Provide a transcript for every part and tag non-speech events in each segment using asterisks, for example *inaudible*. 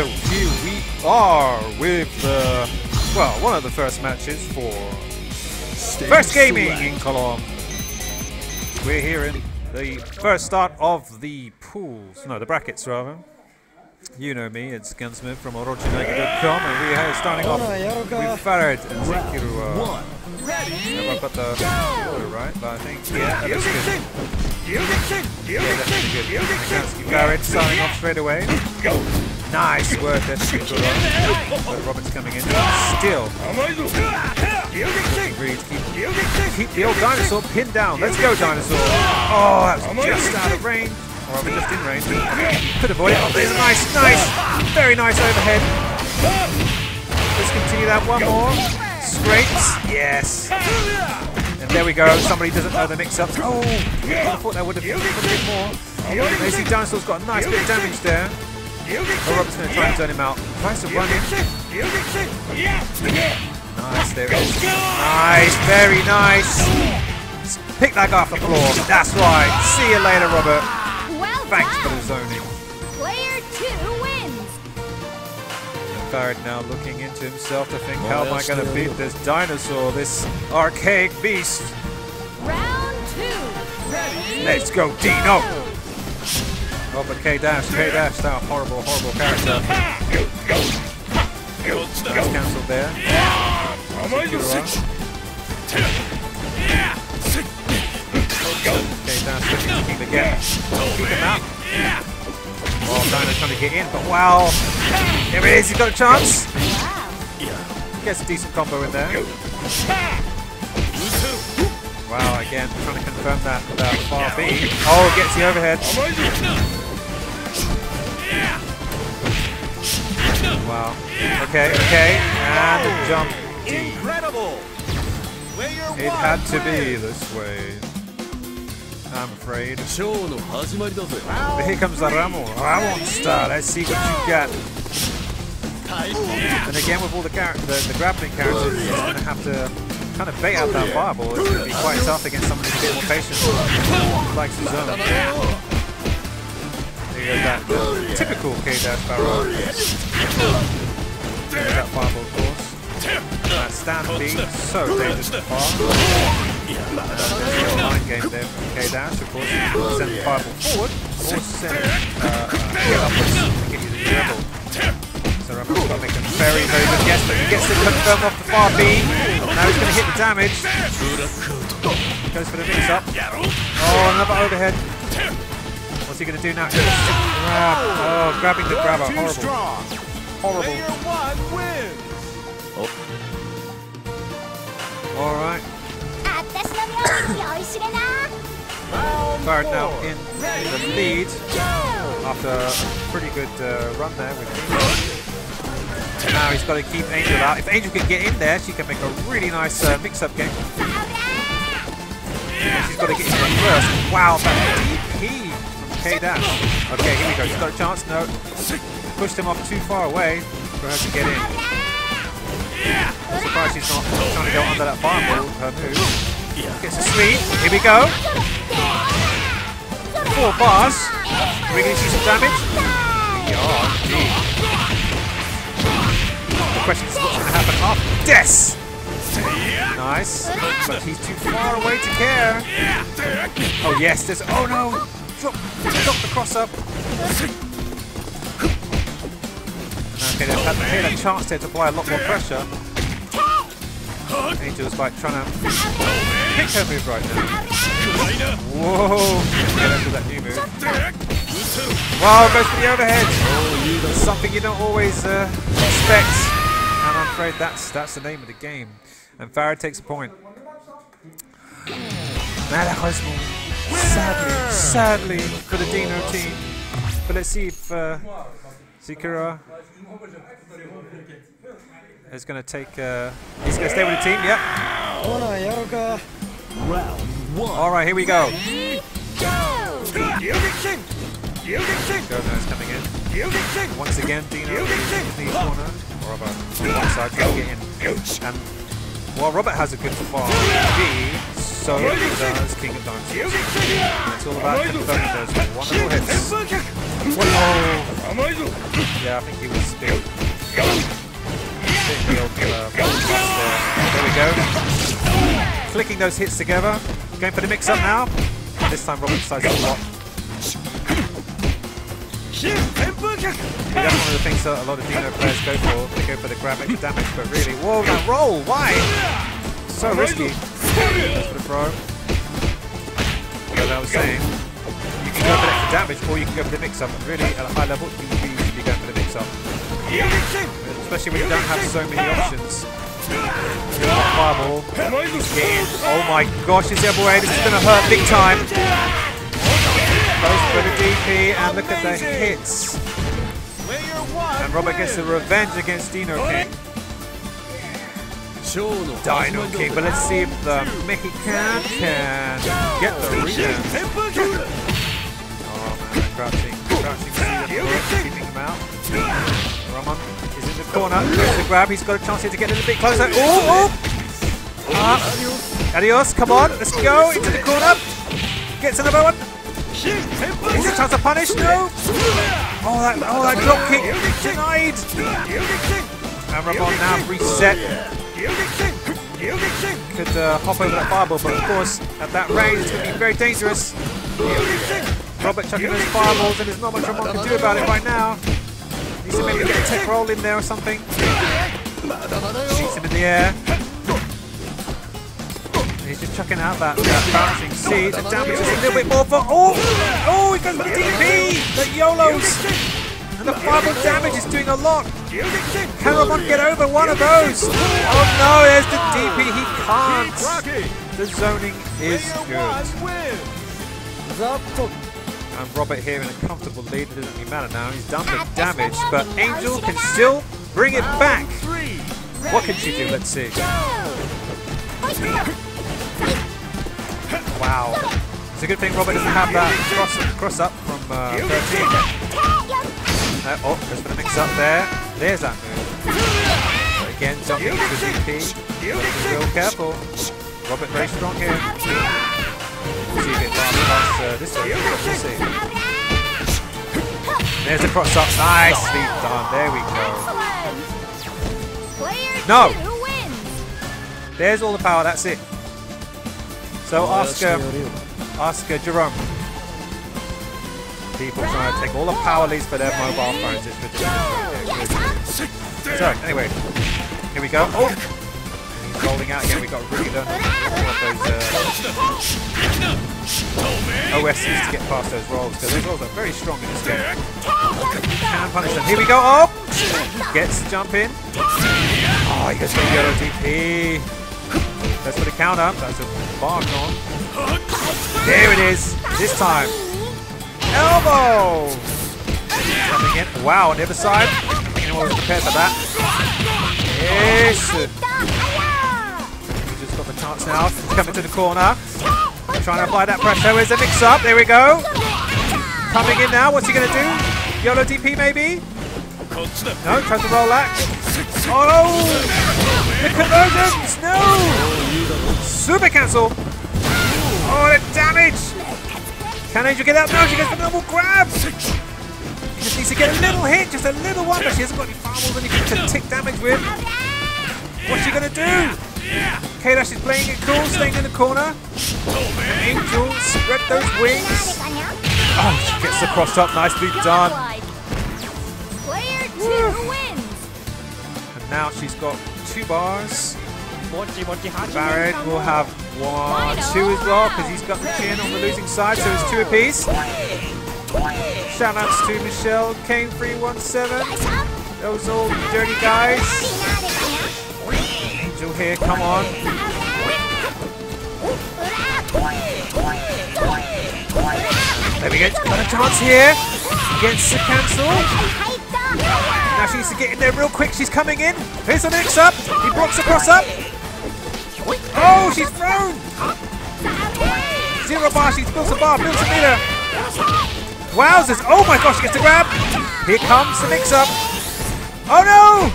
So here we are with the, well, one of the first matches for First Gaming in Cologne. We're here in the first start of the pools, no, the brackets rather. You know me, it's Gunsmith from OrochiNagi.com, and we are starting off with Farad and Zekiru. Have I got the order right? But I think, yeah, that looks good. Yeah, that's pretty good. Akatsuki Farad starting off straight away. Nice work there, Zekiru. But Robert's coming in. Still. Agreed. Keep, keep the old dinosaur pinned down. Let's go, dinosaur. Oh, that was just out of range. Or rather, just in range. Could avoid it. Oh, there's a nice, nice, very nice overhead. Let's continue that one more. Scrapes. Yes. And there we go. Somebody doesn't know the mix-ups. Oh, I thought that would have been a bit more. You see, Dinosaur's got a nice bit of damage there. Oh, Robert's going to try and turn him out. Tries to run in. Nice, there it is. Nice, very nice. Pick that guy off the floor. That's right. See you later, Robert. Well Thanks for the zoning. Player two wins. And Farad now looking into himself to think, how am I going to beat this dinosaur, this archaic beast? Round two. Ready? Let's go, Dino! Oh, but K Dash, K Dash, that horrible, horrible character. That's cancelled there. Sekiro. K Dash looking to again. Keep him out. Oh, Dino's trying to get in, but wow! There it is, he's got a chance! Gets a decent combo in there. Wow, again, trying to confirm that without far B. Oh, gets the overhead. Wow. Okay, okay. And a jump. Incredible. It had to be this way. I'm afraid. But here comes the Ramo. Ramon star. Let's see what you've got. And again, with all the, the, the grappling characters, you're going to have to kind of bait out that fireball. It's going to be quite tough against someone who's a bit more patient, like Suzanne his own. That uh, typical K-Dash barrel. That fireball, course. That stand being so dangerous to far. And a line game there from K-Dash, of course. Send the fireball forward, or send uh, uh, upwards to get you the dribble. So Rafa's got to make a very, very good guess, but he gets it confirmed off the far B. Now he's going to hit the damage. Goes for the mix-up. Oh, another overhead he going to do now? Grab. Oh, grabbing the grabber. Horrible. Strong. Horrible. Oh. All right. Bard *coughs* now in the lead after a pretty good uh, run there with Angel. Now he's got to keep Angel out. If Angel can get in there, she can make a really nice uh, mix-up game. She's got to get in first. Wow, that DP from K-Dash. Okay, here we go. She's got a chance. No. Pushed him off too far away for her to get in. I'm surprised not trying to go under that fireball with her move. Gets a sweep. Here we go. Four bars. Are we going to see some damage? Are, indeed. The question is what's going to happen after this? Nice. But he's too far away to care. Oh, yes. There's. Oh, no. Drop, drop the cross up. Okay, they've had, they had a chance there to apply a lot more pressure. Angel's like trying to pick her move right now. Whoa! Yeah, that's with that new move. Wow, goes for the overhead. That's something you don't always uh, expect. And I'm afraid that's that's the name of the game. And Farah takes a point. Malheureusement, sadly, sadly for the Dino team. But let's see if uh, Zikura is going to take. Uh, he's going to stay with the team. Yep. Round. All right, here we go. Gozo's coming in. Once again, Dino in the corner, or on one side, trying in. And while Robert has a good far B, so good as King of Dinosaurs. It's all about confirming those wonderful hits. What? Oh! Yeah, I think he was still. Old, uh, there we go. Clicking those hits together. Going for the mix-up now. This time Robin decides to block. That's one of the things that a lot of Dino players go for. They go for the grab damage, but really, whoa, that roll! Why? So risky. For the. As I was saying, you can go for extra damage or you can go for the mix-up. Really, at a high level, you usually go for the mix-up. Especially when you don't have so many options. Fireball. Oh my gosh, this the other way. This is going to hurt big time. Goes for the DP and look at the hits. And Robert gets a revenge against Dino King. Dino King, but let's see if the Mickey can can get the rebound. Oh man, crouching, crouching, keeping him out. Ramon, is in the corner, The grab, he's got a chance here to get a little bit closer. Oh! oh. Uh, adios, come on, let's go, into the corner. Gets another one. Is it chance to punish? No! Oh, that, oh, that drop kick denied! And Ramon now reset. Could uh, hop over that fireball, but of course, at that range, it's going to be very dangerous. Robert chucking those fireballs, and there's not much Ramon can do about it right now. Needs to maybe get a tech roll in there or something. Shoots him in the air. And he's just chucking out that, that bouncing seed. The damage is a little bit more for. Oh! Oh, he goes for the DP! The YOLOs! and the fireball damage is doing a lot. Caramon get over one of those. Oh no, there's the DP. He can't. The zoning is good. And Robert here in a comfortable lead. It doesn't really matter now. He's done the damage, but Angel can still bring it back. What can she do? Let's see. Wow. It's a good thing Robert doesn't have that cross, cross up from uh, 13. Uh, oh, there's been a mix up there. There's that move. But again, jumping into the DP. Gotta be real careful. Robert very strong here. We'll see if it uh, this way. We'll see. There's the cross up. Nicely done. There we go. No. There's all the power. That's it. So Oscar, Oscar uh, Jerome. People trying to take all the power leads for their mobile phones. It's ridiculous. So anyway, here we go. Oh, rolling out again. We got really those uh, OSs to get past those rolls because those rolls are very strong in this game. Can punish them. Here we go. Oh, gets jump in. Oh, he gets the yellow DP. That's for the counter. That's a bark on. There it is. This time. Elbow! Coming in. Wow, on the other side. Anyone was prepared for that. Yes! He's just got the chance now to the corner. Trying to apply that pressure. There's a mix-up. There we go. Coming in now. What's he going to do? YOLO DP maybe? No, tries to roll axe. Oh! The conversions! No! Super cancel! Oh, the damage! Can Angel get out? No, she gets the normal grab! She just needs to get a little hit, just a little one, but she hasn't got any fireballs, anything to tick damage with. What's she gonna do? Kailash is playing it cool, staying in the corner. Angel, spread those wings. Oh, she gets the cross up, nicely done. Player two wins. And now she's got two bars. Barrett will have one, two as well, because he's got the chin on the losing side, so it's two apiece. Shout outs to Michelle, Kane317. Those all dirty guys. Angel here, come on. There we go, got a chance here. Against the cancel. Now she needs to get in there real quick. She's coming in. Here's the mix up. He blocks the cross up. Oh, she's thrown. Zero bar. She's built a bar. Built a meter. Wowzers. Oh my gosh. She gets the grab. Here comes the mix up. Oh no.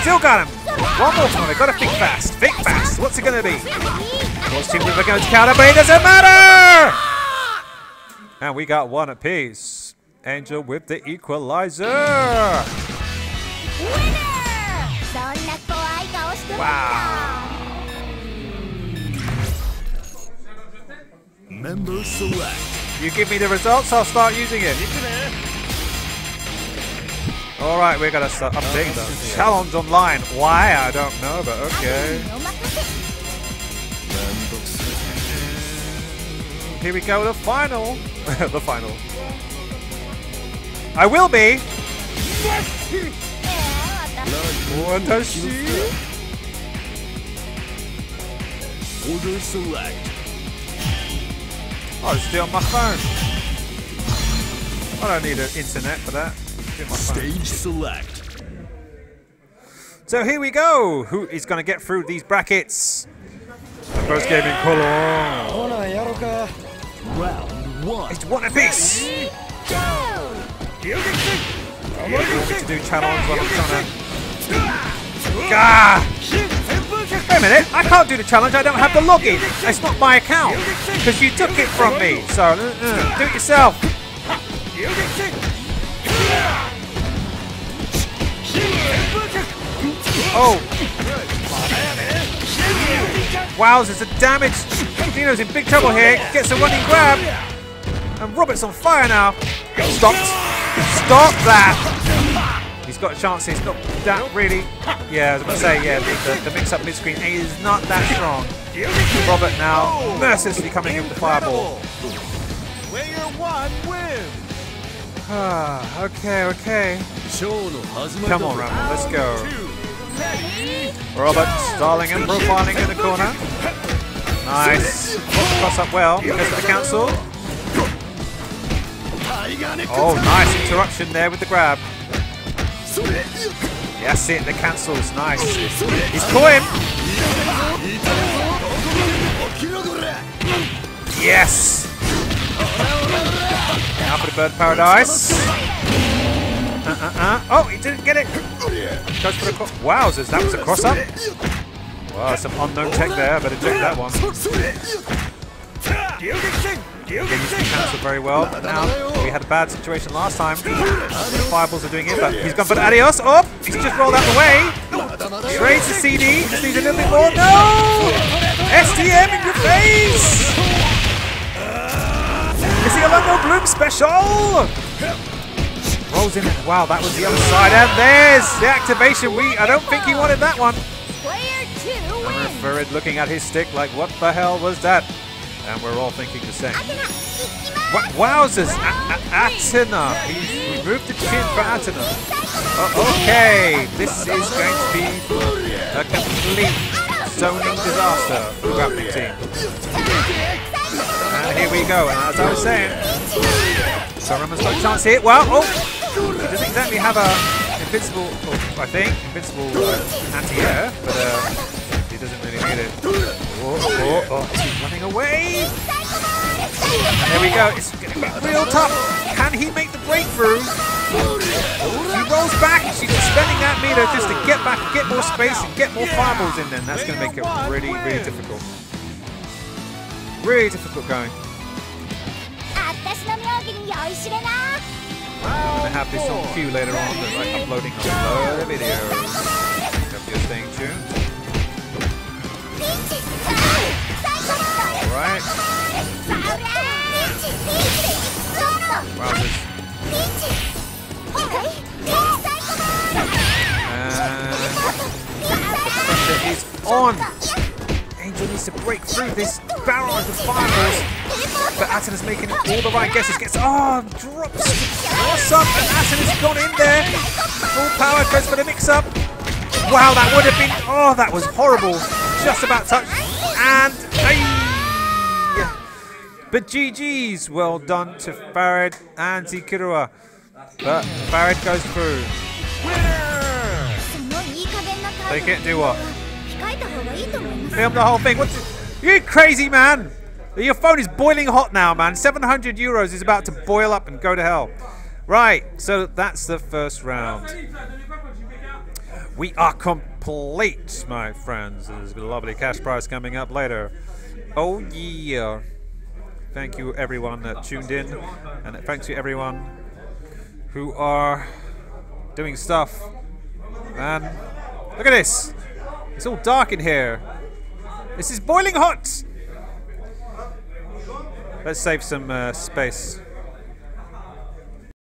Still got him. One more time. I gotta think fast. Think fast. What's it gonna be? What's Team River going to counter? But it doesn't matter! And we got one apiece. Angel with the equalizer. Winner! Wow. Member select. You give me the results, I'll start using it. Alright, we're gonna start updating the Challenge online. Why? I don't know, but okay. Here we go, the final. *laughs* the final. I will be! Watashi! Order select. I'll just do on my phone. I don't need an internet for that. Stage select. So here we go. Who is going to get through these brackets? The first game in color. Round one. It's one apiece. Go. Beautiful. We do channels while I'm trying to. Gah! A minute, I can't do the challenge, I don't have the login. It's not my account. Because you took it from me. So, uh, uh, do it yourself. Oh! Wowzers, the damage! Dino's in big trouble here. Gets a running grab. And Robert's on fire now. Stopped. Stop that! He's got chances, not that really. Yeah, I was about to say, yeah, the, the mix up mid screen is not that strong. Robert now mercilessly coming in with the fireball. Player one wins. Ah, okay, okay. Come on, Robert, let's go. Robert stalling and profiling in the corner. Nice. Cross up well. because of the council. Oh, nice interruption there with the grab. Yes, it. The cancels. Nice. He's caught him. Yes. Now for the bird paradise. Uh, uh, uh. Oh, he didn't get it. Goes for the. Wowzers, that was a cross up. Wow, some unknown tech there. Better check that one. Been cancelled very well. But now we had a bad situation last time. The fireballs are doing it, but he's gone for the adios. Oh, he's just rolled out the way. Trades the CD. Just needs a little bit more. No! STM in your face! Is the Orlando Bloom special? Rolls in. Wow, that was the other side. And there's the activation. We. I don't think he wanted that one. Player two wins! Farid looking at his stick like, what the hell was that? And we're all thinking the same. Wowzers! Athena! He removed the chin for Athena. Oh, okay, this is going to be a complete zoning disaster for the grappling team. And here we go. And as I was saying, Soroman's got a chance here. Well, oh, he doesn't exactly have a invincible, or I think, invincible uh, anti-air, but uh, away. There we go. It's going to be real tough. Can he make the breakthrough? He rolls back. She's spending that meter just to get back, get more space, and get more fireballs in there. That's going to make it really, really difficult. Really difficult going. I'm going to have this on cue later on, like uploading a video. through this barrage of fireballs. But Atten is making all the right guesses. Gets ah oh, drops. awesome. And Atten has gone in there. Full power goes for the mix-up. Wow, that would have been oh that was horrible. Just about touch. And hey. But GG's, well done to Farad and Zikirua. But Farad goes through. Winner! They can't do what? Film the whole thing. What's it? You crazy man? Your phone is boiling hot now, man. 700 euros is about to boil up and go to hell. Right, so that's the first round. We are complete, my friends. There's a lovely cash prize coming up later. Oh yeah. Thank you everyone that tuned in. And thanks to everyone who are doing stuff. Man, look at this. It's all dark in here. This is boiling hot. Let's save some uh, space.